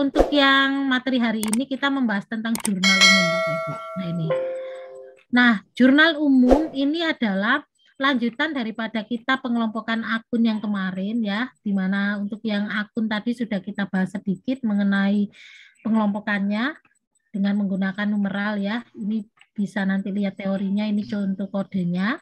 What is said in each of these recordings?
untuk yang materi hari ini kita membahas tentang jurnal umum Bapak Ibu. Nah ini. Nah, jurnal umum ini adalah lanjutan daripada kita pengelompokan akun yang kemarin ya, di mana untuk yang akun tadi sudah kita bahas sedikit mengenai pengelompokannya dengan menggunakan numeral ya. Ini bisa nanti lihat teorinya, ini contoh kodenya.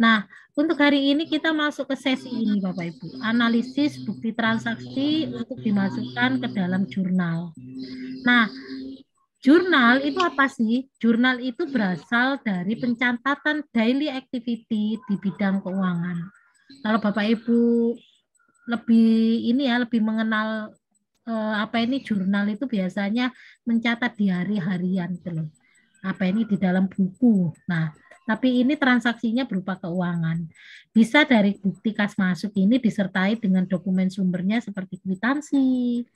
Nah, untuk hari ini kita masuk ke sesi ini Bapak Ibu. Analisis bukti transaksi untuk dimasukkan ke dalam jurnal. Nah, jurnal itu apa sih? Jurnal itu berasal dari pencatatan daily activity di bidang keuangan. Kalau Bapak Ibu lebih ini ya, lebih mengenal eh, apa ini jurnal itu biasanya mencatat di hari harian gitu Apa ini di dalam buku. Nah, tapi ini transaksinya berupa keuangan. Bisa dari bukti kas masuk ini disertai dengan dokumen sumbernya seperti kwitansi,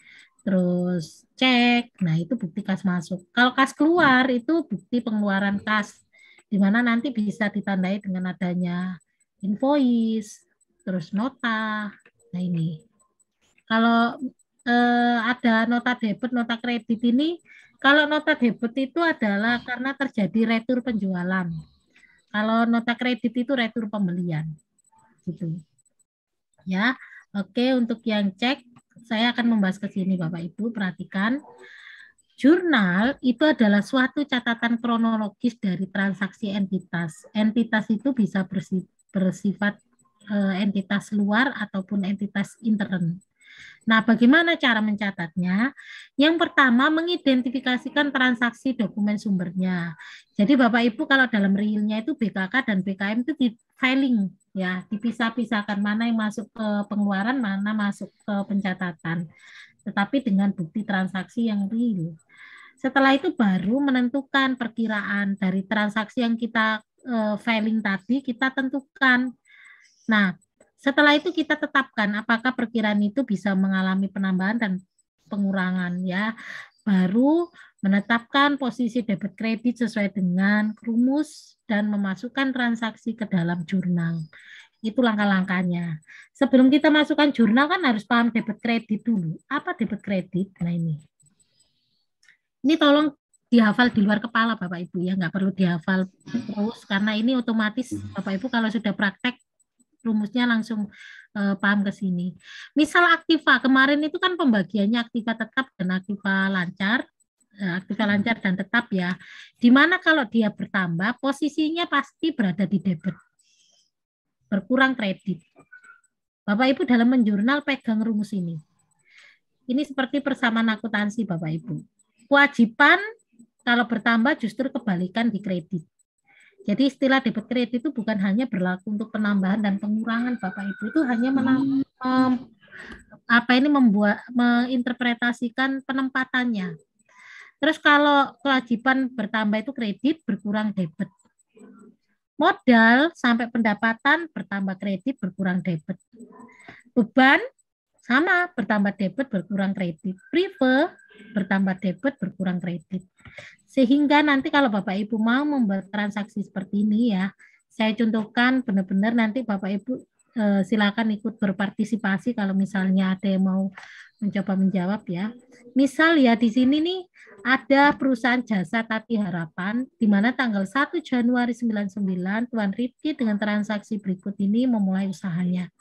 terus cek, nah itu bukti kas masuk. Kalau kas keluar itu bukti pengeluaran kas, di mana nanti bisa ditandai dengan adanya invoice, terus nota, nah ini. Kalau eh, ada nota debit, nota kredit ini, kalau nota debit itu adalah karena terjadi retur penjualan kalau nota kredit itu retur pembelian. Gitu. Ya. Oke, untuk yang cek saya akan membahas ke sini Bapak Ibu, perhatikan. Jurnal itu adalah suatu catatan kronologis dari transaksi entitas. Entitas itu bisa bersifat eh, entitas luar ataupun entitas intern. Nah, bagaimana cara mencatatnya? Yang pertama, mengidentifikasikan transaksi dokumen sumbernya. Jadi Bapak Ibu kalau dalam realnya itu BKK dan BKM itu di filing ya, dipisah-pisahkan mana yang masuk ke pengeluaran, mana masuk ke pencatatan. Tetapi dengan bukti transaksi yang real. Setelah itu baru menentukan perkiraan dari transaksi yang kita uh, filing tadi kita tentukan. Nah, setelah itu kita tetapkan apakah perkiraan itu bisa mengalami penambahan dan pengurangan ya. Baru menetapkan posisi debit kredit sesuai dengan rumus dan memasukkan transaksi ke dalam jurnal. Itu langkah-langkahnya. Sebelum kita masukkan jurnal kan harus paham debit kredit dulu. Apa debit kredit? Nah ini. Ini tolong dihafal di luar kepala Bapak Ibu ya, nggak perlu dihafal terus karena ini otomatis Bapak Ibu kalau sudah praktek rumusnya langsung uh, paham ke sini. Misal aktiva, kemarin itu kan pembagiannya aktiva tetap dan aktiva lancar, uh, aktiva lancar dan tetap ya. Di mana kalau dia bertambah, posisinya pasti berada di debit. Berkurang kredit. Bapak Ibu dalam menjurnal pegang rumus ini. Ini seperti persamaan akuntansi Bapak Ibu. Kewajiban kalau bertambah justru kebalikan di kredit. Jadi istilah debit kredit itu bukan hanya berlaku untuk penambahan dan pengurangan Bapak Ibu itu hanya menam, um, apa ini membuat menginterpretasikan penempatannya. Terus kalau kewajiban bertambah itu kredit, berkurang debit. Modal sampai pendapatan bertambah kredit, berkurang debit. Beban sama bertambah debit, berkurang kredit. Prive bertambah debit, berkurang kredit. Sehingga nanti kalau Bapak Ibu mau membuat transaksi seperti ini ya, saya contohkan benar-benar nanti Bapak Ibu eh, silakan ikut berpartisipasi kalau misalnya ada yang mau mencoba menjawab ya. Misal ya di sini nih ada perusahaan jasa Tati Harapan di mana tanggal 1 Januari 99 Tuan Rifki dengan transaksi berikut ini memulai usahanya.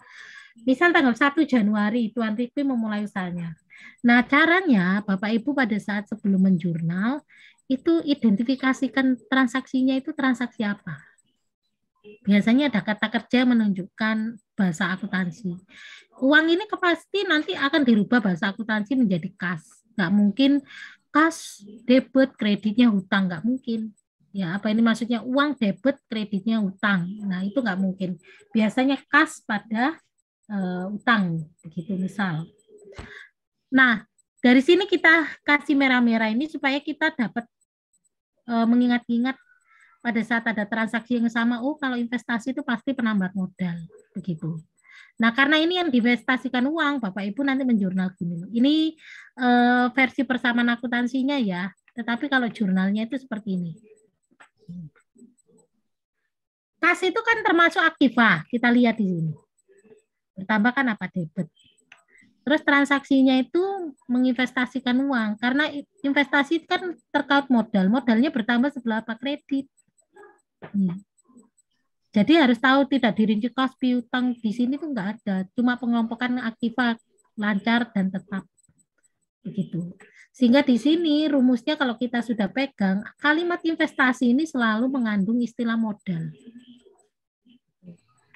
Misal tanggal 1 Januari Tuan Rifki memulai usahanya. Nah, caranya Bapak Ibu pada saat sebelum menjurnal itu identifikasikan transaksinya itu transaksi apa. Biasanya ada kata kerja menunjukkan bahasa akuntansi. Uang ini pasti nanti akan dirubah bahasa akuntansi menjadi kas. Nggak mungkin kas, debit, kreditnya hutang. Nggak mungkin. Ya, apa ini maksudnya uang debit, kreditnya hutang. Nah, itu nggak mungkin. Biasanya kas pada uh, utang, begitu misal. Nah, dari sini kita kasih merah-merah ini supaya kita dapat uh, mengingat-ingat pada saat ada transaksi yang sama, oh kalau investasi itu pasti penambah modal, begitu. Nah, karena ini yang diinvestasikan uang, Bapak Ibu nanti menjurnal gini. Ini uh, versi persamaan akuntansinya ya, tetapi kalau jurnalnya itu seperti ini. Kas itu kan termasuk aktiva, kita lihat di sini. Bertambah kan apa debit. Terus transaksinya itu menginvestasikan uang karena investasi kan terkait modal, modalnya bertambah sebelah apa kredit. Hmm. Jadi harus tahu tidak dirinci kos piutang di sini tuh nggak ada, cuma pengelompokan aktiva lancar dan tetap begitu. Sehingga di sini rumusnya kalau kita sudah pegang, kalimat investasi ini selalu mengandung istilah modal.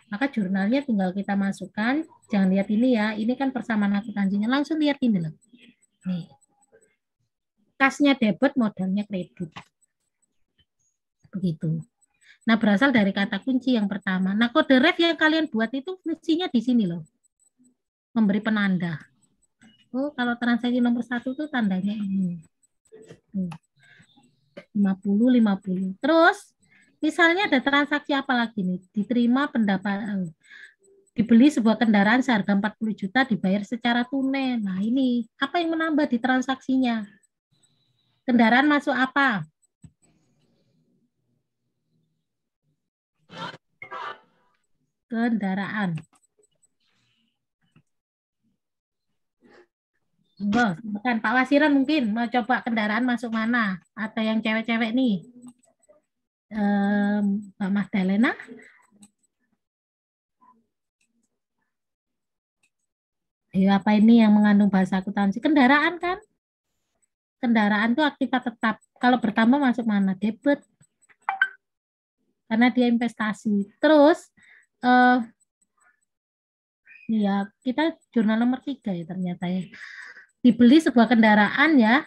Maka jurnalnya tinggal kita masukkan, jangan lihat ini ya, ini kan persamaan akuntansinya, langsung lihat ini loh. Nih. Kasnya debit, modalnya kredit. Begitu. Nah, berasal dari kata kunci yang pertama. Nah, kode ref yang kalian buat itu fungsinya di sini loh. Memberi penanda. Oh, kalau transaksi nomor satu itu tandanya ini. 50, 50. Terus, Misalnya ada transaksi apa lagi nih? Diterima pendapat eh, dibeli sebuah kendaraan seharga 40 juta dibayar secara tunai. Nah, ini apa yang menambah di transaksinya? Kendaraan masuk apa? Kendaraan. Enggak, bukan Pak Wasiran mungkin mau coba kendaraan masuk mana? Atau yang cewek-cewek nih? Mbak Magdalena. Ayo apa ini yang mengandung bahasa akuntansi? Kendaraan kan? Kendaraan itu aktiva tetap. Kalau pertama masuk mana? Debit. Karena dia investasi. Terus, uh, ya kita jurnal nomor tiga ya ternyata ya. Dibeli sebuah kendaraan ya.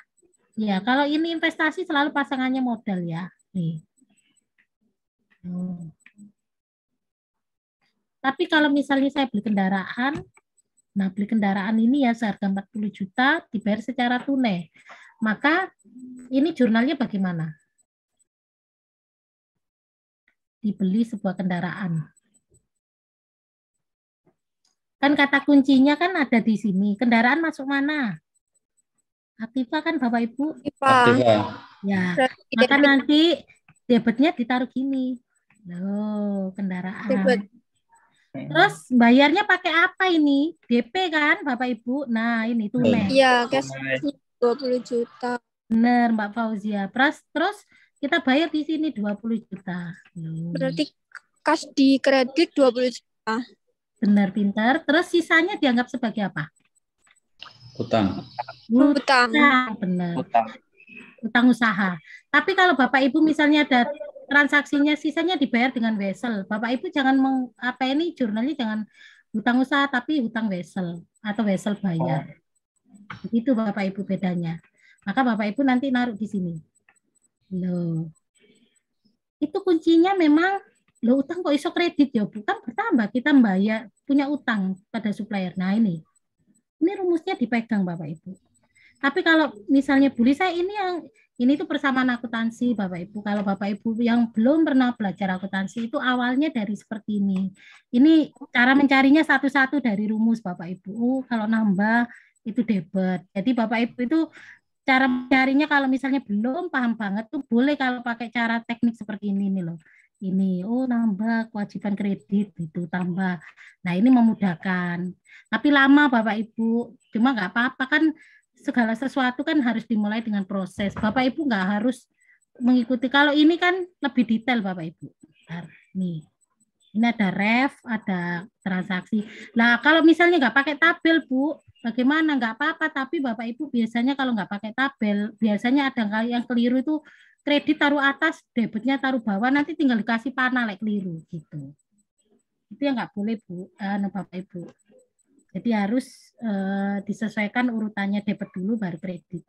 Ya, kalau ini investasi selalu pasangannya modal ya. Nih. Hmm. Tapi kalau misalnya saya beli kendaraan, nah beli kendaraan ini ya seharga 40 juta dibayar secara tunai. Maka ini jurnalnya bagaimana? Dibeli sebuah kendaraan. Kan kata kuncinya kan ada di sini. Kendaraan masuk mana? Aktiva kan Bapak Ibu? Aktiva. Ya, maka nanti debitnya ditaruh gini. Loh, kendaraan. Terus bayarnya pakai apa ini? DP kan, Bapak Ibu? Nah, ini tunai. Iya, cash 20 juta. Benar, Mbak Fauzia. Terus terus kita bayar di sini 20 juta. Loh. Berarti kas di kredit 20 juta. Benar, pintar. Terus sisanya dianggap sebagai apa? Utang. Utang. Benar. Utang. Utang usaha. Tapi kalau Bapak Ibu misalnya ada transaksinya sisanya dibayar dengan wesel. Bapak Ibu jangan meng, apa ini jurnalnya jangan hutang usaha tapi hutang wesel atau wesel bayar. Oh. Itu Bapak Ibu bedanya. Maka Bapak Ibu nanti naruh di sini. Loh. Itu kuncinya memang lo utang kok iso kredit ya bukan bertambah kita membayar punya utang pada supplier. Nah ini ini rumusnya dipegang Bapak Ibu. Tapi kalau misalnya bully saya ini yang ini tuh persamaan akuntansi Bapak Ibu. Kalau Bapak Ibu yang belum pernah belajar akuntansi itu awalnya dari seperti ini. Ini cara mencarinya satu-satu dari rumus Bapak Ibu. Oh, kalau nambah itu debit. Jadi Bapak Ibu itu cara mencarinya kalau misalnya belum paham banget tuh boleh kalau pakai cara teknik seperti ini nih loh. Ini oh nambah kewajiban kredit itu tambah. Nah, ini memudahkan. Tapi lama Bapak Ibu. Cuma nggak apa-apa kan segala sesuatu kan harus dimulai dengan proses. Bapak Ibu nggak harus mengikuti. Kalau ini kan lebih detail Bapak Ibu. Bentar, nih. Ini ada ref, ada transaksi. Nah, kalau misalnya nggak pakai tabel, Bu, bagaimana? Nggak apa-apa, tapi Bapak Ibu biasanya kalau nggak pakai tabel, biasanya ada yang keliru itu kredit taruh atas, debitnya taruh bawah, nanti tinggal dikasih panah like keliru gitu. Itu yang nggak boleh, Bu, eh, Bapak Ibu. Jadi harus uh, disesuaikan urutannya debit dulu baru kredit.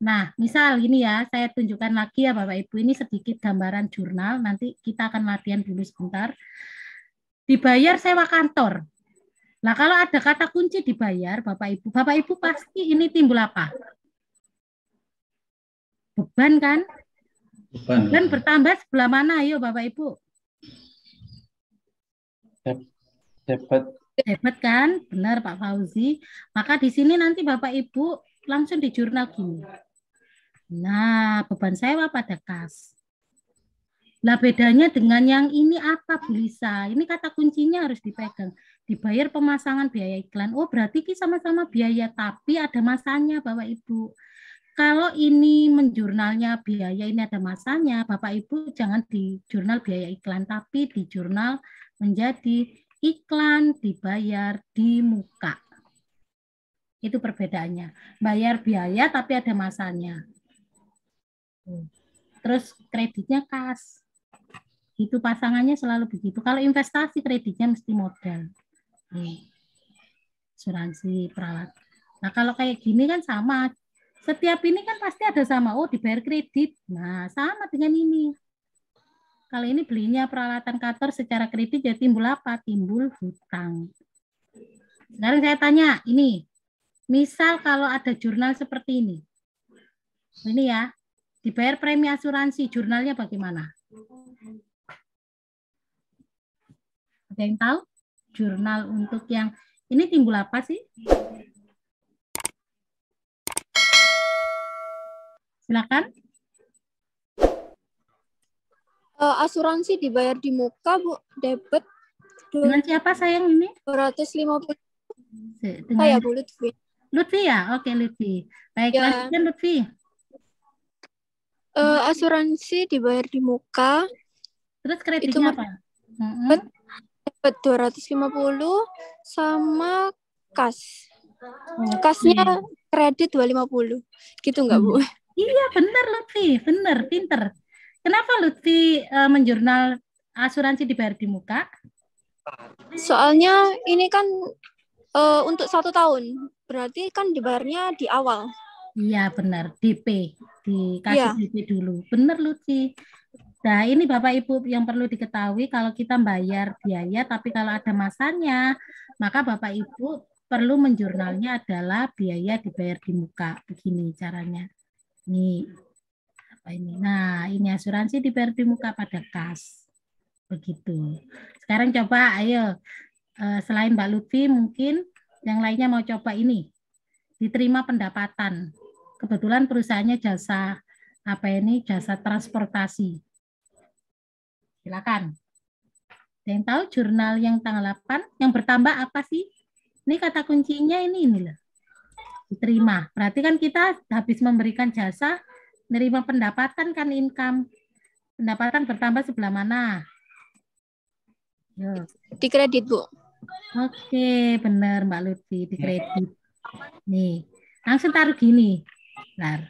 Nah, misal ini ya, saya tunjukkan lagi ya Bapak Ibu, ini sedikit gambaran jurnal, nanti kita akan latihan dulu sebentar. Dibayar sewa kantor. Nah, kalau ada kata kunci dibayar, Bapak Ibu, Bapak Ibu pasti ini timbul apa? Beban kan? Beban. Beban bertambah sebelah mana? Ayo Bapak Ibu. Dapat Hebat kan? Benar Pak Fauzi. Maka di sini nanti Bapak Ibu langsung di jurnal gini. Nah, beban sewa pada kas. Lah bedanya dengan yang ini apa Bu Lisa? Ini kata kuncinya harus dipegang. dibayar pemasangan biaya iklan. Oh, berarti ki sama-sama biaya, tapi ada masanya, Bapak Ibu. Kalau ini menjurnalnya biaya ini ada masanya, Bapak Ibu jangan di jurnal biaya iklan, tapi di jurnal menjadi iklan dibayar di muka. Itu perbedaannya. Bayar biaya tapi ada masanya. Terus kreditnya kas. Itu pasangannya selalu begitu. Kalau investasi kreditnya mesti modal. Asuransi perawat. Nah kalau kayak gini kan sama setiap ini kan pasti ada sama, oh dibayar kredit. Nah, sama dengan ini. Kalau ini belinya peralatan kantor secara kredit ya timbul apa? Timbul hutang. Sekarang saya tanya, ini. Misal kalau ada jurnal seperti ini. Ini ya, dibayar premi asuransi, jurnalnya bagaimana? Ada yang tahu? Jurnal untuk yang ini timbul apa sih? Silakan. Uh, asuransi dibayar di muka, Bu. Debit. Dengan siapa sayang ini? 250. Dengan Saya, Bu Lutfi. Lutfi ya? Oke, Lutfi. Baik, Ya. lanjutkan Lutfi. Uh, asuransi dibayar di muka, Terus kreditnya Itu- apa? Bet- debit 250 sama kas. Oke. Kasnya kredit 250. Gitu nggak, Bu? Iya, benar Lutfi. Benar, pinter. Kenapa Lutfi eh, menjurnal asuransi dibayar di muka? Soalnya ini kan eh, untuk satu tahun. Berarti kan dibayarnya di awal. Iya, benar. DP. Dikasih Iya. DP dulu. Benar Lutfi. Nah, ini Bapak Ibu yang perlu diketahui kalau kita bayar biaya, tapi kalau ada masanya, maka Bapak Ibu perlu menjurnalnya adalah biaya dibayar di muka. Begini caranya. Nih, apa ini? Nah, ini asuransi dibayar di muka pada kas. Begitu. Sekarang coba, ayo. Eh, selain Mbak Lutfi, mungkin yang lainnya mau coba ini. Diterima pendapatan. Kebetulan perusahaannya jasa apa ini? Jasa transportasi. Silakan. Yang tahu jurnal yang tanggal 8 yang bertambah apa sih? Ini kata kuncinya ini ini loh. Diterima. Berarti kan kita habis memberikan jasa, nerima pendapatan kan income. Pendapatan bertambah sebelah mana? Yo. Di kredit, Bu. Oke, benar Mbak Lutfi di kredit. Nih, langsung taruh gini. Bentar.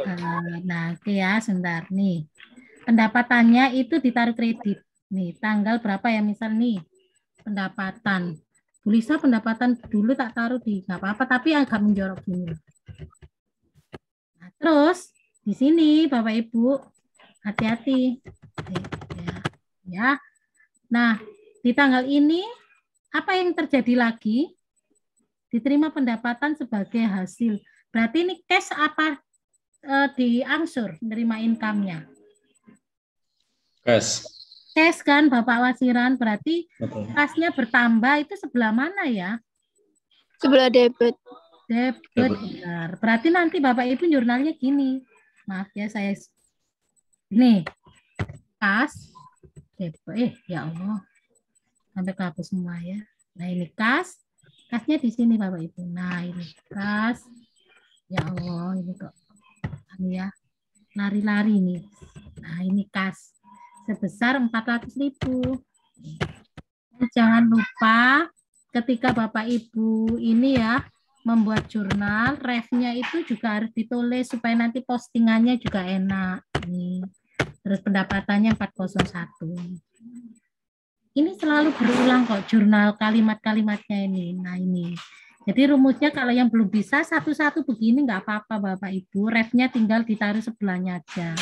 Eh, Nah, oke ya, sebentar. Nih, pendapatannya itu ditaruh kredit. Nih, tanggal berapa ya misal nih? Pendapatan. Bu Lisa pendapatan dulu tak taruh di nggak apa-apa, tapi agak menjorok gini. Nah, terus di sini Bapak Ibu hati-hati. Ya. ya. Nah, di tanggal ini apa yang terjadi lagi? Diterima pendapatan sebagai hasil. Berarti ini cash apa eh, diangsur menerima income-nya? Cash. Cash kan Bapak Wasiran, berarti kasnya bertambah itu sebelah mana ya? Sebelah debit. Debit, Debit. benar. Berarti nanti Bapak Ibu jurnalnya gini. Maaf ya saya ini kas debit. Eh ya Allah. Sampai kehapus semua ya. Nah ini kas. Kasnya di sini Bapak Ibu. Nah ini kas. Ya Allah ini kok ini ya lari-lari nih. Nah ini kas sebesar 400.000. Jangan lupa ketika Bapak Ibu ini ya membuat jurnal, refnya itu juga harus ditulis supaya nanti postingannya juga enak. Nih. Terus pendapatannya 401. Ini selalu berulang kok jurnal kalimat-kalimatnya ini. Nah ini. Jadi rumusnya kalau yang belum bisa satu-satu begini nggak apa-apa Bapak Ibu. Refnya tinggal ditaruh sebelahnya aja.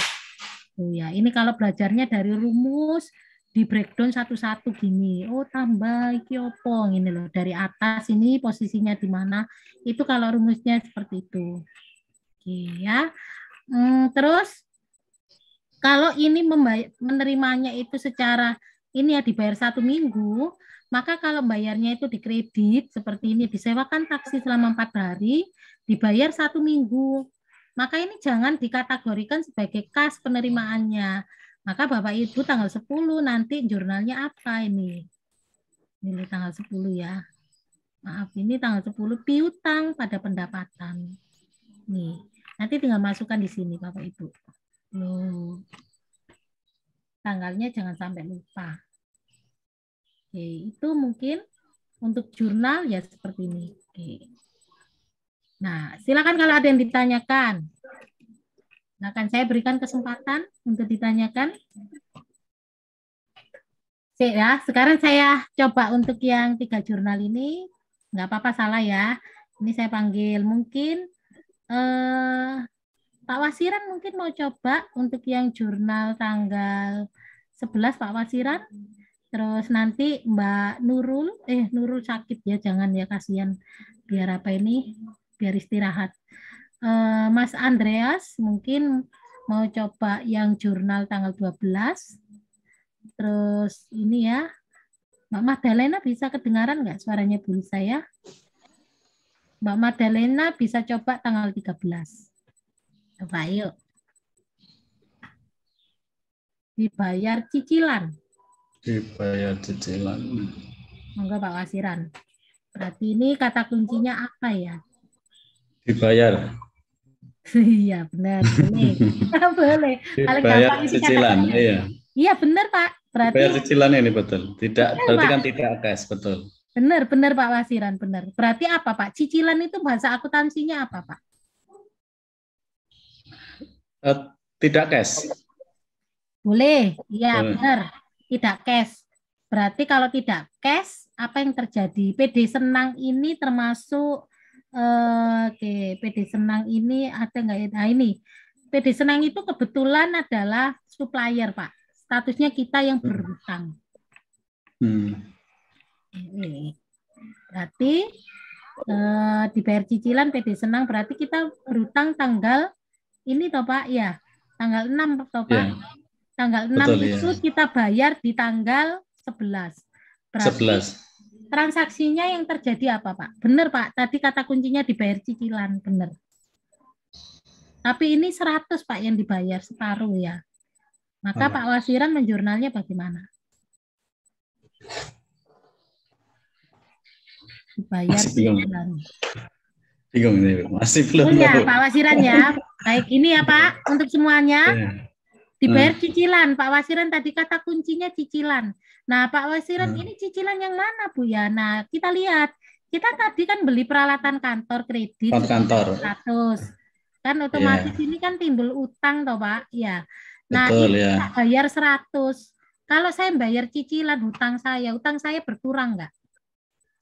Tuh ya, ini kalau belajarnya dari rumus di breakdown satu-satu gini. Oh, tambah iki opo loh. Dari atas ini posisinya di mana? Itu kalau rumusnya seperti itu. Oke ya. Hmm, terus kalau ini menerimanya itu secara ini ya dibayar satu minggu, maka kalau bayarnya itu di kredit seperti ini disewakan taksi selama empat hari, dibayar satu minggu, maka ini jangan dikategorikan sebagai kas penerimaannya. Maka Bapak Ibu tanggal 10 nanti jurnalnya apa ini? Ini tanggal 10 ya. Maaf, ini tanggal 10 piutang pada pendapatan. Nih, nanti tinggal masukkan di sini Bapak Ibu. Loh. Tanggalnya jangan sampai lupa. Oke, itu mungkin untuk jurnal ya seperti ini. Oke. Nah, silakan kalau ada yang ditanyakan. Nah, akan saya berikan kesempatan untuk ditanyakan. Oke ya, sekarang saya coba untuk yang tiga jurnal ini, nggak apa-apa salah ya. Ini saya panggil mungkin eh, Pak Wasiran mungkin mau coba untuk yang jurnal tanggal 11 Pak Wasiran. Terus nanti Mbak Nurul, eh Nurul sakit ya, jangan ya kasihan. Biar apa ini? Biar istirahat. Eh, Mas Andreas mungkin mau coba yang jurnal tanggal 12 Terus ini ya, Mbak Magdalena bisa kedengaran nggak suaranya Bu saya? Mbak Magdalena bisa coba tanggal 13. Coba yuk. Dibayar cicilan. Dibayar cicilan. Monggo Pak Wasiran. Berarti ini kata kuncinya apa ya? Dibayar. Iya benar, boleh. boleh. Paling gampang itu cicilan. kata-katanya. Iya. Iya benar Pak. Berarti Dibayar cicilan ini betul. Tidak, Betul, berarti Pak. kan tidak cash, betul. benar benar Pak Wasiran benar. Berarti apa Pak? Cicilan itu bahasa akuntansinya apa Pak? Eh, tidak cash. Boleh, iya benar. Tidak cash. Berarti kalau tidak cash, apa yang terjadi? PD Senang ini termasuk oke, PD Senang ini ada nggak ya? Nah ini, PD Senang itu kebetulan adalah supplier, Pak. Statusnya kita yang berhutang. Hmm. Ini. Berarti eh, dibayar cicilan PD Senang berarti kita berhutang tanggal ini toh Pak ya, tanggal 6 toh Pak. Ya, Tanggal 6 Betul, itu iya. kita bayar di tanggal 11. Berarti 11. Transaksinya yang terjadi apa, Pak? Benar, Pak. Tadi kata kuncinya dibayar cicilan, benar. Tapi ini 100, Pak, yang dibayar separuh ya. Maka Oh. Pak Wasiran menjurnalnya bagaimana? Dibayar Masih bingung. cicilan. Bingung ini, masih belum Betul ya. Pak Wasiran ya. Baik, ini ya, Pak, untuk semuanya. Iya. Dibayar Hmm. cicilan. Pak Wasiran tadi kata kuncinya cicilan. Nah, Pak Wasiran Hmm. ini cicilan yang mana, Bu ya? Nah, kita lihat. Kita tadi kan beli peralatan kantor kredit kantor. 100. Kan otomatis ini kan timbul utang toh, Pak. Ya. Nah, Betul ini ya. bayar 100. Kalau saya bayar cicilan hutang saya, hutang saya berkurang nggak?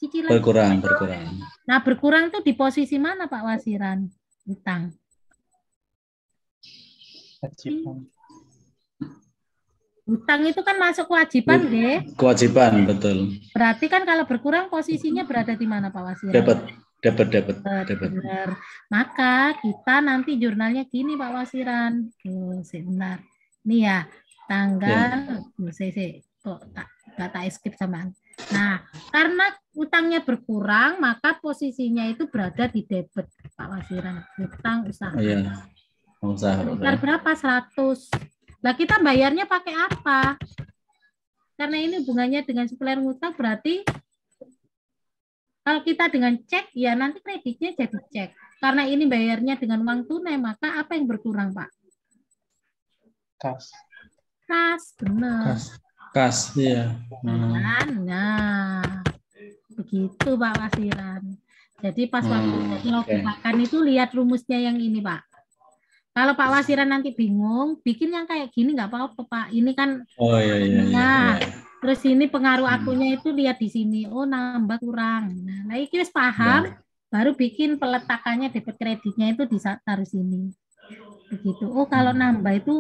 Cicilan. Berkurang, berkurang. Nah, berkurang tuh di posisi mana, Pak Wasiran? Hutang. Hutang itu kan masuk kewajiban, Hmm. nggih. Kewajiban, betul. Berarti kan kalau berkurang posisinya berada di mana Pak Wasiran? Dapat, dapat, dapat, Dapat, benar. Maka kita nanti jurnalnya gini Pak Wasiran. Tuh, sebentar. Nih ya, tanggal, tuh, saya, saya, kok tak, tak, tak skip sama. Nah, karena utangnya berkurang, maka posisinya itu berada di debit Pak Wasiran. Utang usaha. Oh, iya. Usaha. Sekitar berapa? 100. Lah kita bayarnya pakai apa? Karena ini hubungannya dengan supplier ngutang berarti kalau kita dengan cek ya nanti kreditnya jadi cek. Karena ini bayarnya dengan uang tunai maka apa yang berkurang Pak? Kas. Kas, benar. Kas, kas, iya. Hmm. Nah, begitu Pak Wasiran. Jadi pas Hmm, waktu makan itu lihat rumusnya yang ini Pak. Kalau Pak Wasiran nanti bingung, bikin yang kayak gini nggak apa-apa Pak. Ini kan Oh iya, iya, iya. Nah, iya. Terus ini pengaruh Hmm. akunnya itu lihat di sini. Oh, nambah kurang. Nah, nah wis paham, baru bikin peletakannya debit kreditnya itu di taruh sini. Begitu. Oh, kalau Hmm. nambah itu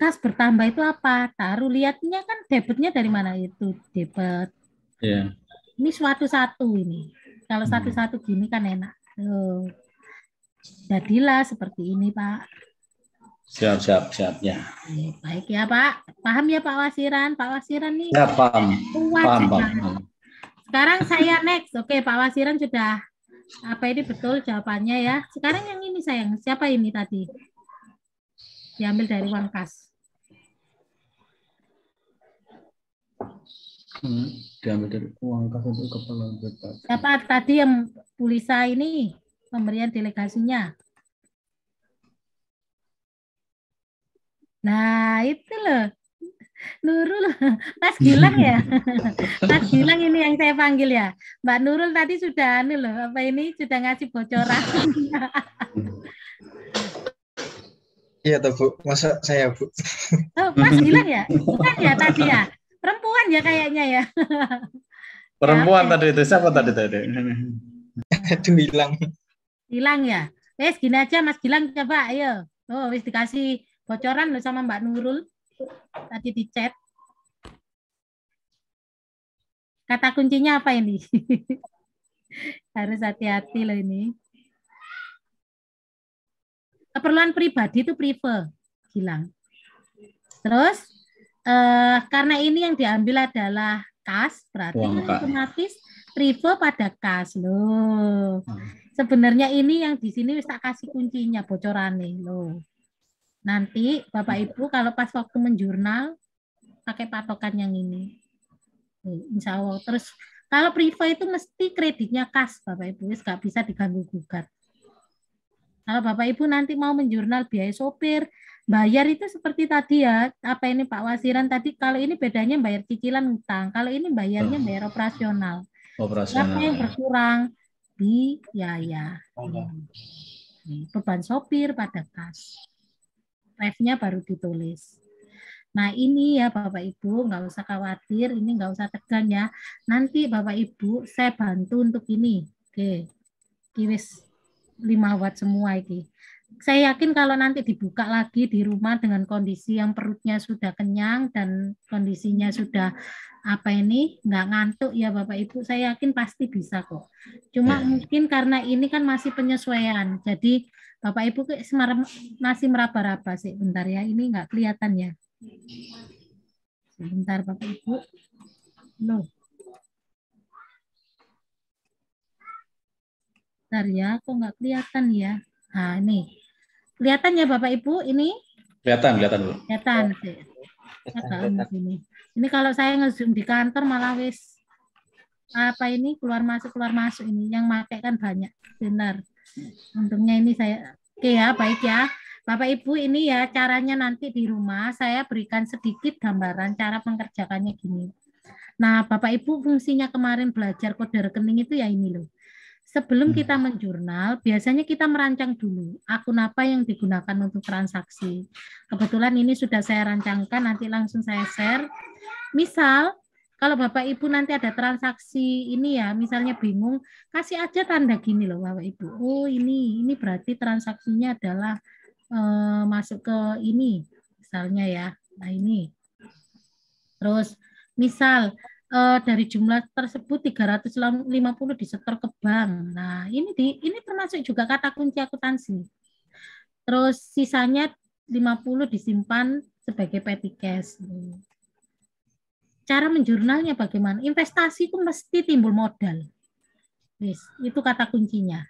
kas bertambah itu apa? Taruh lihatnya kan debitnya dari mana itu debit. Iya. Ini suatu satu ini. Kalau Hmm. satu-satu gini kan enak. Tuh. Jadilah seperti ini, Pak. Siap, siap, siap. Ya. Baik ya, Pak. Paham ya, Pak Wasiran? Pak Wasiran nih Ya, paham. kuat Paham, paham. Sekarang saya next. Oke, Pak Wasiran sudah apa ini betul jawabannya ya. Sekarang yang ini sayang, siapa ini tadi? Diambil dari uang kas. Hmm, diambil dari uang kas untuk kepala BPK. Siapa tadi yang Pulisa ini pemberian delegasinya? Nah, itu loh. Nurul, Mas Gilang ya. Mas Gilang ini yang saya panggil ya. Mbak Nurul tadi sudah anu loh, apa ini sudah ngasih bocoran. Iya toh Bu, masa saya Bu? Oh, Mas Gilang ya? Bukan ya tadi ya? Perempuan ya kayaknya ya. Perempuan Ya, tadi itu siapa tadi tadi? Aduh hilang. Gilang ya? Wes gini aja Mas Gilang coba ayo. Oh, wis dikasih bocoran loh sama Mbak Nurul. Tadi di chat. Kata kuncinya apa ini? Harus hati-hati loh ini. Keperluan pribadi itu prive, Gilang. Terus eh, karena ini yang diambil adalah kas, berarti Uang otomatis prive pada kas loh. Hmm. Sebenarnya ini yang di sini tak kasih kuncinya bocoran nih loh. Nanti Bapak Ibu kalau pas waktu menjurnal pakai patokan yang ini. Insya Allah. Terus kalau priva itu mesti kreditnya kas Bapak Ibu, nggak bisa diganggu gugat. Kalau Bapak Ibu nanti mau menjurnal biaya sopir, bayar itu seperti tadi ya, apa ini Pak Wasiran tadi, kalau ini bedanya bayar cicilan utang, kalau ini bayarnya Oh. bayar operasional. Operasional. yang berkurang? Biaya. Nih, Beban sopir pada kas. Refnya baru ditulis. Nah ini ya Bapak Ibu, nggak usah khawatir, ini nggak usah tegang ya. Nanti Bapak Ibu saya bantu untuk ini. Oke, kiwis 5 watt semua ini. Saya yakin kalau nanti dibuka lagi di rumah dengan kondisi yang perutnya sudah kenyang dan kondisinya sudah apa ini nggak ngantuk ya Bapak Ibu, saya yakin pasti bisa kok. Cuma Ya. mungkin karena ini kan masih penyesuaian, jadi Bapak Ibu masih meraba-raba sih, bentar ya, ini nggak kelihatan ya. Sebentar Bapak Ibu. Loh. Bentar ya, kok nggak kelihatan ya. Nah ini. Kelihatan ya Bapak Ibu, ini Kelihatan, kelihatan Bu. kelihatan sih. Anu sini. Ini kalau saya ngezoom di kantor malah wis apa ini keluar masuk keluar masuk ini yang pakai kan banyak benar untungnya ini saya oke ya baik ya. Bapak Ibu ini ya caranya nanti di rumah saya berikan sedikit gambaran cara mengerjakannya gini. Nah Bapak Ibu fungsinya kemarin belajar kode rekening itu ya ini loh. Sebelum Hmm. kita menjurnal biasanya kita merancang dulu akun apa yang digunakan untuk transaksi. Kebetulan ini sudah saya rancangkan nanti langsung saya share. Misal kalau Bapak Ibu nanti ada transaksi ini ya, misalnya bingung, kasih aja tanda gini loh Bapak Ibu. Oh ini, ini berarti transaksinya adalah eh, masuk ke ini, misalnya ya. Nah ini. Terus misal eh, dari jumlah tersebut 350 disetor ke bank. Nah ini di ini termasuk juga kata kunci akuntansi. Terus sisanya 50 disimpan sebagai petty cash. Cara menjurnalnya bagaimana? Investasi itu mesti timbul modal. Yes, itu kata kuncinya.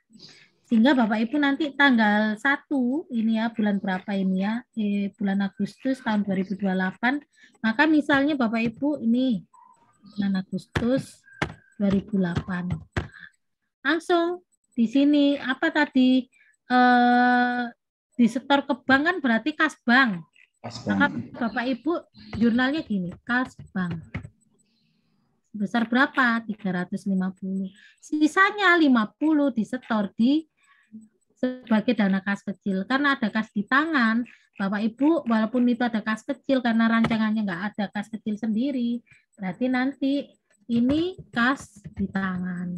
Sehingga Bapak Ibu nanti tanggal 1 ini ya bulan berapa ini ya? Eh, bulan Agustus tahun 2028. Maka misalnya Bapak Ibu ini bulan Agustus 2008. Langsung di sini apa tadi eh disetor ke bank kan berarti kas bank. Maka banget. Bapak Ibu jurnalnya gini, kas bank. Besar berapa? 350. Sisanya 50 disetor di sebagai dana kas kecil. Karena ada kas di tangan, Bapak Ibu walaupun itu ada kas kecil karena rancangannya nggak ada kas kecil sendiri, berarti nanti ini kas di tangan.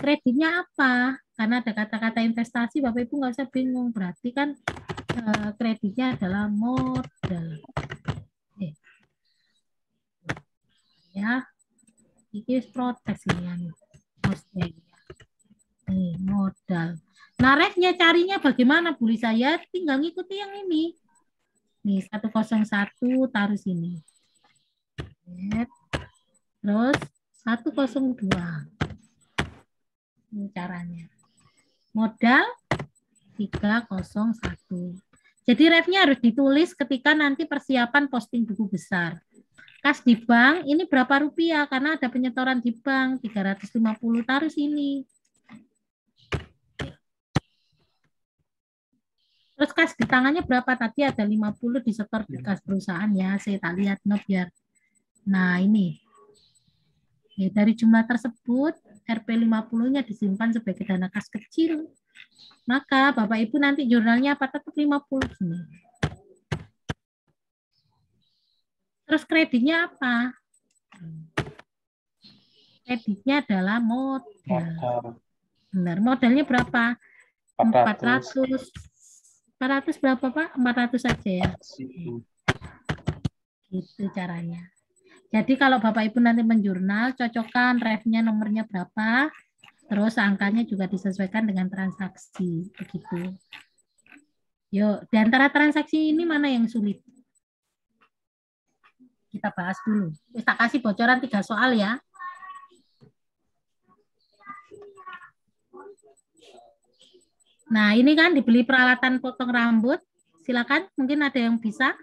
Kreditnya apa? Karena ada kata-kata investasi, Bapak Ibu nggak usah bingung. Berarti kan eh, kreditnya adalah modal. Ya, ini protes ini anu. Nih, modal. Refnya carinya bagaimana, Bu Lisa? Ya, tinggal ngikuti yang ini. Nih, 101 taruh sini. Terus 102. Ini caranya. Modal 301. Jadi refnya harus ditulis ketika nanti persiapan posting buku besar. Kas di bank ini berapa rupiah karena ada penyetoran di bank 350 taruh sini. Terus kas di tangannya berapa tadi ada 50 disetor di kas perusahaan ya. Saya tak lihat no biar. Nah, ini. Ya, dari jumlah tersebut RP50-nya disimpan sebagai dana kas kecil. Maka Bapak Ibu nanti jurnalnya apa tetap 50 sini. Terus kreditnya apa? Kreditnya adalah modal. Benar, modalnya berapa? 400 400. 400 berapa Pak? 400 saja ya. Gitu caranya. Jadi kalau Bapak Ibu nanti menjurnal, cocokkan refnya nomornya berapa, terus angkanya juga disesuaikan dengan transaksi. Begitu. Yuk, di antara transaksi ini mana yang sulit? Kita bahas dulu. Kita kasih bocoran tiga soal ya. Nah, ini kan dibeli peralatan potong rambut. Silakan, mungkin ada yang bisa.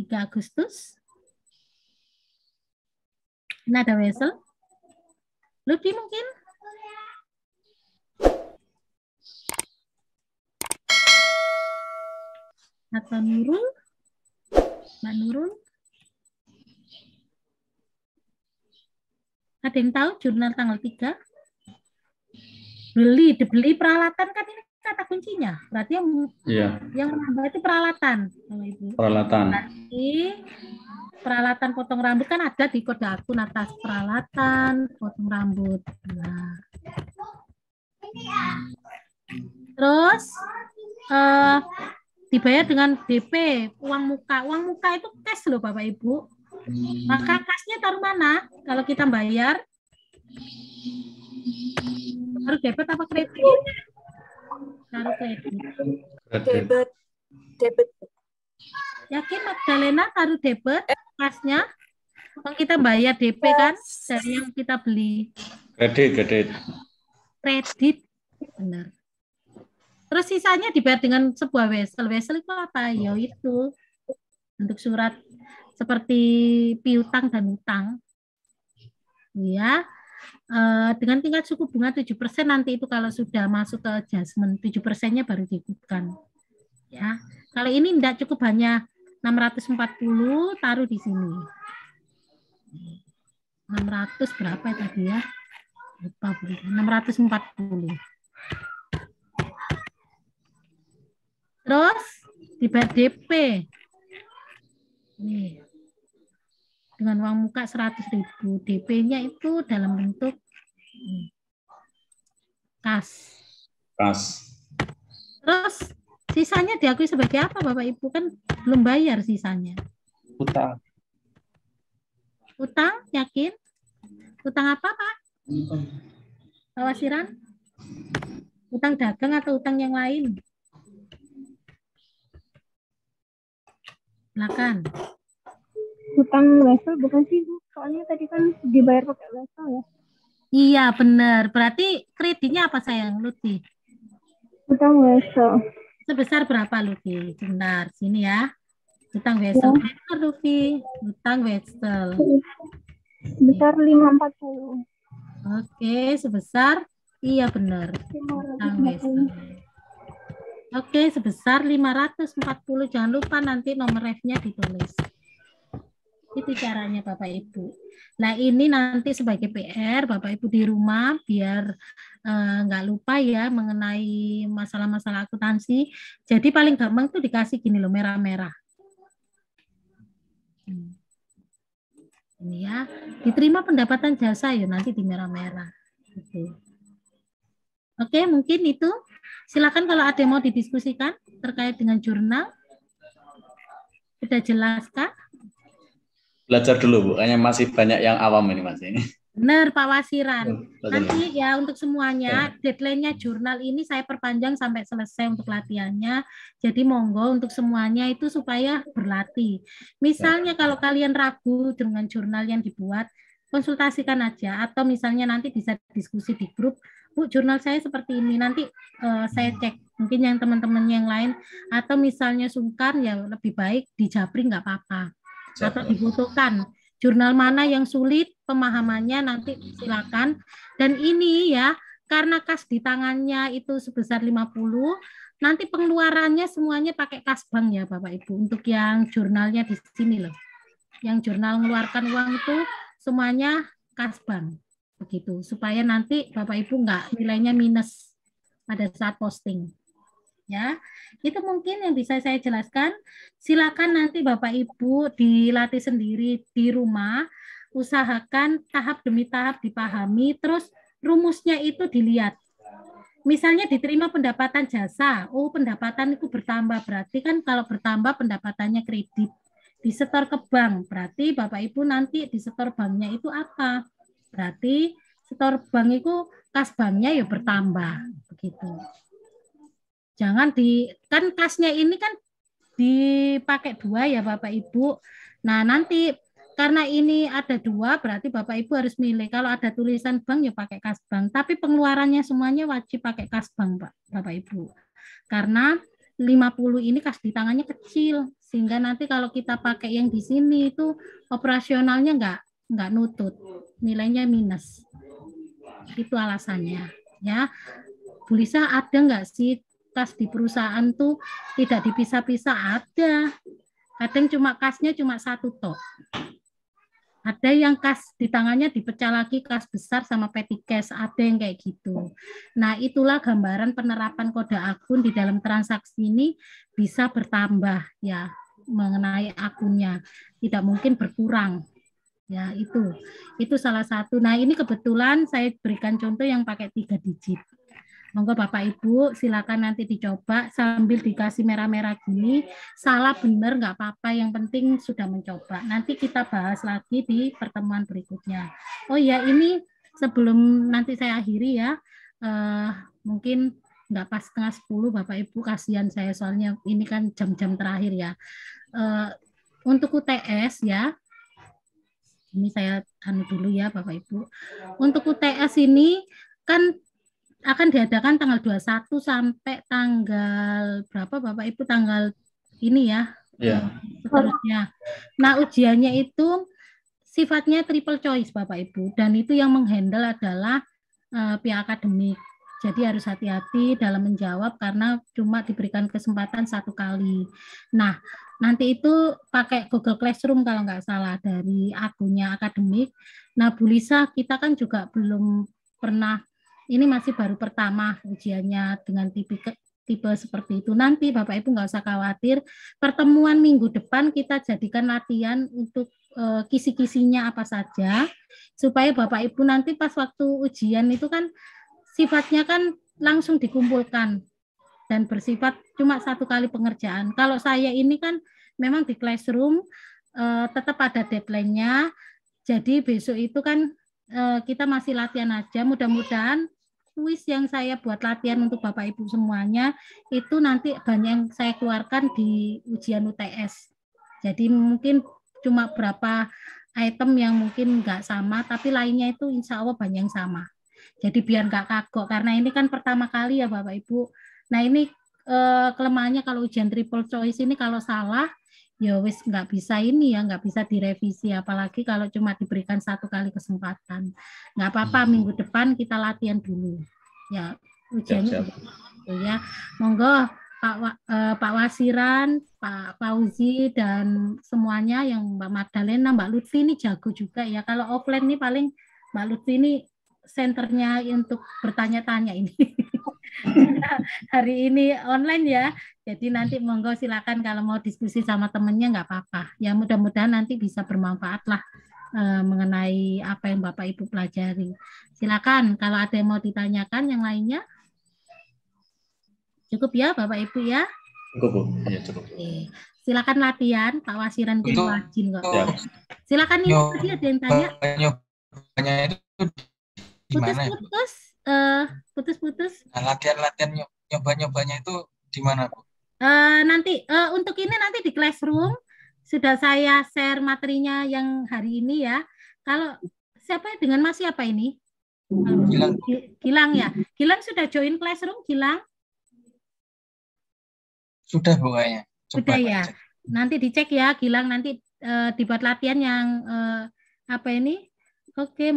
3 Agustus. Ini ada Wesel. Lutfi mungkin? Atau Nurul? Mbak Nurul? Ada yang tahu jurnal tanggal 3? Beli, dibeli peralatan kan ini kata kuncinya. Berarti yang Iya, yang menambah itu peralatan. Kalau itu. peralatan. Berarti peralatan potong rambut kan ada di kode akun atas peralatan potong rambut. Nah. Terus eh, dibayar dengan DP uang muka. Uang muka itu cash loh Bapak Ibu. Maka cashnya taruh mana? Kalau kita bayar taruh debit apa kredit? Taruh kredit. Kredit. debit. Yakin Magdalena taruh debit kasnya? Kalau kita bayar DP kan dari yang kita beli Kredit, kredit. kredit. Benar. Terus sisanya dibayar dengan sebuah wesel. Wesel itu apa? Ya itu untuk surat seperti piutang dan utang. Ya. Eh, dengan tingkat suku bunga 7% nanti itu kalau sudah masuk ke adjustment 7%-nya baru diikutkan. Ya. Kalau ini tidak cukup hanya 640 taruh di sini. 600 berapa ya tadi ya? Lupa Bu. 640. Terus dibayar DP. Nih. Dengan uang muka 100.000. DP-nya itu dalam bentuk nih, kas. Kas. Terus sisanya diakui sebagai apa Bapak Ibu kan belum bayar sisanya. Utang. Utang yakin? Utang apa Pak? Wasiran? Utang dagang atau utang yang lain? Silakan. Utang wesel bukan sih Bu? Soalnya tadi kan dibayar pakai wesel ya. Iya benar. Berarti kreditnya apa sayang Lutfi? Utang wesel. Sebesar berapa Lutfi? Sebentar sini ya. Utang wesel. Benar Lutfi. Utang wesel. Besar 540. Oke, sebesar iya benar. Utang wesel. Oke, sebesar 540. Jangan lupa nanti nomor refnya ditulis. Itu caranya Bapak Ibu. Nah ini nanti sebagai PR Bapak Ibu di rumah biar eh, nggak lupa ya mengenai masalah-masalah akuntansi. Jadi paling gampang tuh dikasih gini loh merah-merah. Hmm. Ini ya diterima pendapatan jasa ya nanti di merah-merah. Oke. Mungkin itu. Silakan kalau ada yang mau didiskusikan terkait dengan jurnal. Sudah jelas kah? Belajar dulu, Bu. Kayaknya masih banyak yang awam ini, Mas. Ini. Benar Pak Wasiran. Nanti ya untuk semuanya deadline-nya jurnal ini saya perpanjang sampai selesai untuk latihannya. Jadi monggo untuk semuanya itu supaya berlatih. Misalnya kalau kalian ragu dengan jurnal yang dibuat, konsultasikan aja atau misalnya nanti bisa diskusi di grup Bu jurnal saya seperti ini nanti uh, saya cek mungkin yang teman-teman yang lain atau misalnya sungkan ya lebih baik di japri nggak apa-apa atau dibutuhkan. Jurnal mana yang sulit? Pemahamannya nanti silakan. Dan ini ya karena kas di tangannya itu sebesar 50 nanti pengeluarannya semuanya pakai kas bank ya Bapak Ibu. Untuk yang jurnalnya di sini loh. Yang jurnal mengeluarkan uang itu semuanya kas bank. Begitu. Supaya nanti Bapak Ibu nggak nilainya minus pada saat posting ya. Itu mungkin yang bisa saya jelaskan. Silakan nanti Bapak Ibu dilatih sendiri di rumah. Usahakan tahap demi tahap dipahami terus rumusnya itu dilihat. Misalnya diterima pendapatan jasa oh pendapatan itu bertambah berarti kan kalau bertambah pendapatannya kredit. Disetor ke bank berarti Bapak Ibu nanti disetor banknya itu apa? Berarti setor bank itu kas banknya ya bertambah begitu. Jangan di kan kasnya ini kan dipakai dua ya Bapak Ibu. Nah, nanti karena ini ada dua berarti Bapak Ibu harus milih. Kalau ada tulisan bank ya pakai kas bank, tapi pengeluarannya semuanya wajib pakai kas bank, Pak Bapak Ibu. Karena 50 ini kas di tangannya kecil sehingga nanti kalau kita pakai yang di sini itu operasionalnya enggak nggak nutut, nilainya minus. Itu alasannya. Ya, Bu Lisa ada nggak sih kas di perusahaan tuh tidak dipisah-pisah? Ada. Kadang cuma kasnya cuma satu tok. Ada yang kas di tangannya dipecah lagi kas besar sama petty cash, ada yang kayak gitu. Nah, itulah gambaran penerapan kode akun di dalam transaksi ini bisa bertambah ya mengenai akunnya. Tidak mungkin berkurang Ya, itu. Itu salah satu. Nah, ini kebetulan saya berikan contoh yang pakai tiga digit. Monggo Bapak Ibu silakan nanti dicoba sambil dikasih merah-merah gini. Salah benar nggak apa-apa, yang penting sudah mencoba. Nanti kita bahas lagi di pertemuan berikutnya. Oh ya, ini sebelum nanti saya akhiri ya, eh, mungkin nggak pas setengah sepuluh Bapak Ibu kasihan saya soalnya ini kan jam-jam terakhir ya. Eh, untuk UTS ya, ini saya anu dulu ya Bapak Ibu. Untuk UTS ini kan akan diadakan tanggal 21 sampai tanggal berapa Bapak Ibu tanggal ini ya. Ya. Seterusnya. Nah, ujiannya itu sifatnya triple choice Bapak Ibu dan itu yang menghandle adalah uh, pihak akademik. Jadi harus hati-hati dalam menjawab karena cuma diberikan kesempatan satu kali. Nah, nanti itu pakai Google Classroom kalau nggak salah dari akunnya akademik. Nah, Bu Lisa, kita kan juga belum pernah, ini masih baru pertama ujiannya dengan tipe tipe seperti itu. Nanti Bapak Ibu nggak usah khawatir, pertemuan minggu depan kita jadikan latihan untuk uh, kisi-kisinya apa saja, supaya Bapak Ibu nanti pas waktu ujian itu kan sifatnya kan langsung dikumpulkan dan bersifat cuma satu kali pengerjaan. Kalau saya ini kan memang di classroom eh, tetap ada deadline-nya. Jadi besok itu kan eh, kita masih latihan aja. Mudah-mudahan kuis yang saya buat latihan untuk Bapak Ibu semuanya itu nanti banyak yang saya keluarkan di ujian UTS. Jadi mungkin cuma berapa item yang mungkin nggak sama, tapi lainnya itu insya Allah banyak yang sama. Jadi biar nggak kagok karena ini kan pertama kali ya Bapak Ibu. Nah ini eh, kelemahannya kalau ujian triple choice ini kalau salah ya wis nggak bisa ini ya nggak bisa direvisi apalagi kalau cuma diberikan satu kali kesempatan. Nggak apa-apa hmm. minggu depan kita latihan dulu. Ya ujiannya ya. Monggo Pak eh, Pak Wasiran Pak Fauzi dan semuanya yang Mbak Magdalena Mbak Lutfi ini jago juga ya. Kalau offline ini paling Mbak Lutfi ini senternya untuk bertanya-tanya ini. Hari ini online ya, jadi nanti monggo silakan kalau mau diskusi sama temennya nggak apa-apa. Ya mudah-mudahan nanti bisa bermanfaat lah eh, mengenai apa yang Bapak Ibu pelajari. Silakan kalau ada yang mau ditanyakan yang lainnya. Cukup ya Bapak Ibu ya? Cukup Bu, ya cukup. Oke. Silakan latihan Pak Wasiran itu wajin kok. Ya. Silakan ini tadi ada yang tanya. Nyobanya itu gimana putus, putus, uh, putus-putus. Nah, latihan-latihan nyoba-nyobanya itu di mana, Bu? Uh, nanti uh, untuk ini nanti di classroom sudah saya share materinya yang hari ini ya. Kalau siapa dengan Mas siapa ini? Gilang. Gi- Gilang ya. Gilang sudah join classroom, Gilang? Sudah Bu kayaknya. Sudah ya. cek. Nanti dicek ya, Gilang nanti eh, dibuat latihan yang eh, apa ini? Oke,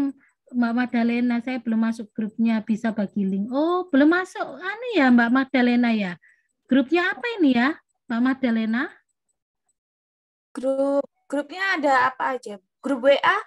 Mbak Magdalena, saya belum masuk grupnya, bisa bagi link. Oh, belum masuk. Anu ya, Mbak Magdalena ya. Grupnya apa ini ya, Mbak Magdalena? Grup grupnya ada apa aja? Grup WA?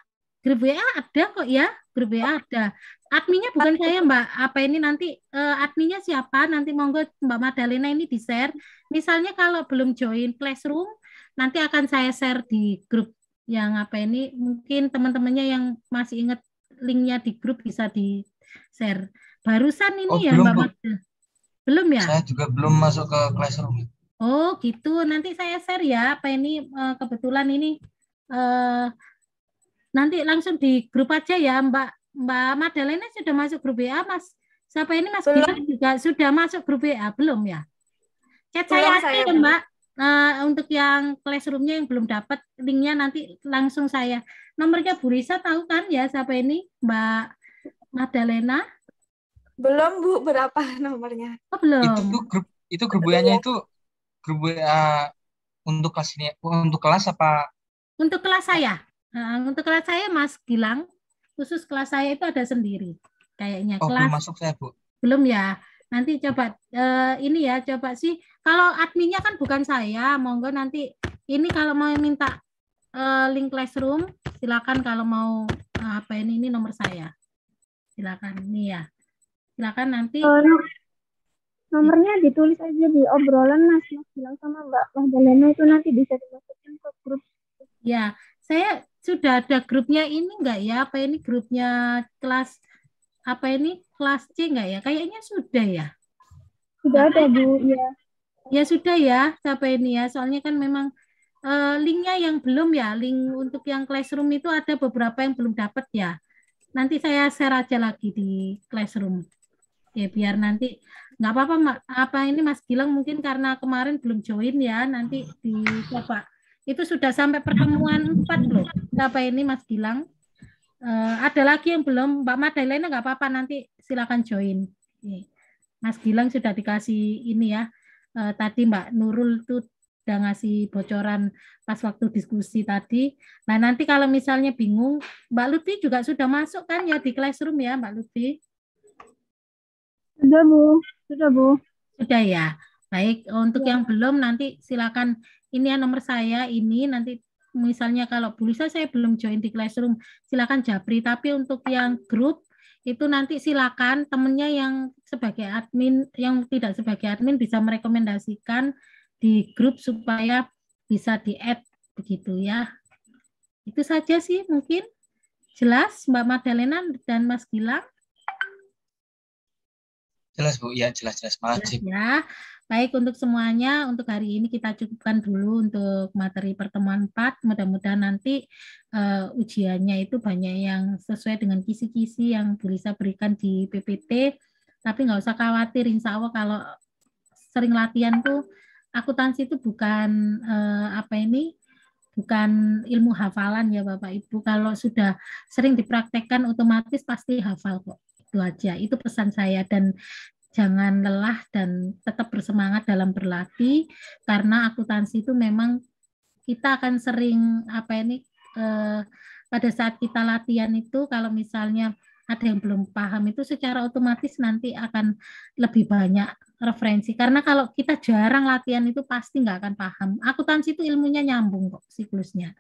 Grup WA ada kok ya, grup WA ada. Adminnya bukan saya Mbak. Apa ini nanti eh, adminnya siapa? Nanti monggo Mbak Madalena ini di share. Misalnya kalau belum join Classroom, nanti akan saya share di grup yang apa ini. Mungkin teman-temannya yang masih ingat linknya di grup bisa di share. Barusan ini Oh, ya belum, Mbak Bu. Magda. Belum ya? Saya juga belum masuk ke classroom. Oh gitu, nanti saya share ya apa ini eh, kebetulan ini eh nanti langsung di grup aja ya Mbak Mbak Madalena sudah masuk grup WA Mas. Siapa ini Mas Belum. Gilang juga sudah masuk grup WA belum ya? Chat Belum, saya aja saya ya. Mbak. Eh, untuk yang classroomnya yang belum dapat linknya nanti langsung saya nomornya Bu Risa tahu kan ya siapa ini Mbak Madalena? Belum Bu, berapa nomornya? Oh belum. Itu tuh grup itu grup WA-nya itu grup WA untuk kelas ini untuk kelas apa Untuk kelas saya, Nah, untuk kelas saya Mas Gilang, khusus kelas saya itu ada sendiri. Kayaknya oh kelas belum masuk saya Bu. belum ya. Nanti coba eh, ini ya, coba sih. Kalau adminnya kan bukan saya, monggo nanti ini kalau mau minta eh, link classroom, silakan kalau mau eh, apa ini ini nomor saya. Silakan ini ya. Silakan nanti Eh, no- nomornya ditulis aja di obrolan Mas Mas bilang sama Mbak Magdalena itu nanti bisa dimasukin ke grup. ya, saya sudah ada grupnya ini enggak ya? Apa ini grupnya kelas apa ini kelas C enggak ya? Kayaknya sudah ya. Sudah ada Bu, ya. Ya sudah ya, sampai ini ya. Soalnya kan memang eh, linknya yang belum ya, link untuk yang classroom itu ada beberapa yang belum dapat ya. Nanti saya share aja lagi di classroom. Ya biar nanti nggak apa-apa apa ini Mas Gilang mungkin karena kemarin belum join ya, nanti dicoba. Itu sudah sampai pertemuan 4 loh. Apa ini Mas Gilang? Eh, ada lagi yang belum, Mbak Madalena nggak apa-apa nanti silakan join. Mas Gilang sudah dikasih ini ya eh, tadi Mbak Nurul tuh udah ngasih bocoran pas waktu diskusi tadi. Nah nanti kalau misalnya bingung, Mbak Lutfi juga sudah masuk kan ya di classroom ya Mbak Lutfi? Sudah Bu, sudah Bu. Sudah ya. Baik, untuk yang belum nanti silakan ini ya nomor saya ini nanti misalnya kalau Bu Lisa saya belum join di classroom, silakan japri. Tapi untuk yang grup itu nanti silakan temennya yang sebagai admin, yang tidak sebagai admin bisa merekomendasikan di grup supaya bisa di-add begitu ya. Itu saja sih mungkin. Jelas Mbak Magdalena dan Mas Gilang? Jelas Bu, ya jelas jelas. Makasih. ya. Baik untuk semuanya, untuk hari ini kita cukupkan dulu untuk materi pertemuan 4. Mudah-mudahan nanti eh, ujiannya itu banyak yang sesuai dengan kisi-kisi yang Bu Lisa berikan di PPT. Tapi nggak usah khawatir, insya Allah kalau sering latihan tuh akuntansi itu bukan eh, apa ini bukan ilmu hafalan ya Bapak Ibu. Kalau sudah sering dipraktekkan otomatis pasti hafal kok. Itu aja. Itu pesan saya. Dan jangan lelah dan tetap bersemangat dalam berlatih. Karena akuntansi itu memang kita akan sering apa ini eh, pada saat kita latihan itu kalau misalnya ada yang belum paham itu secara otomatis nanti akan lebih banyak referensi. Karena kalau kita jarang latihan itu pasti nggak akan paham. Akuntansi itu ilmunya nyambung kok siklusnya.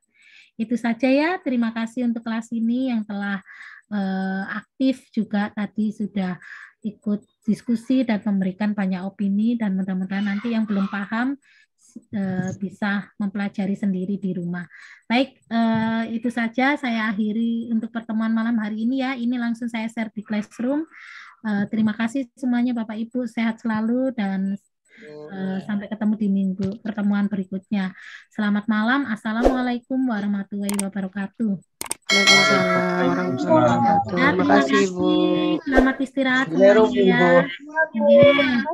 Itu saja ya. Terima kasih untuk kelas ini yang telah eh, aktif juga tadi sudah ikut diskusi dan memberikan banyak opini dan mudah-mudahan nanti yang belum paham eh, bisa mempelajari sendiri di rumah. Baik, eh, itu saja saya akhiri untuk pertemuan malam hari ini ya. Ini langsung saya share di classroom. Eh, terima kasih semuanya Bapak Ibu sehat selalu dan eh, sampai ketemu di minggu pertemuan berikutnya. Selamat malam. Assalamualaikum warahmatullahi wabarakatuh. Waalaikumsalam warahmatullahi wabarakatuh. Terima kasih, Bu. Selamat istirahat semuanya. Bu. Ya.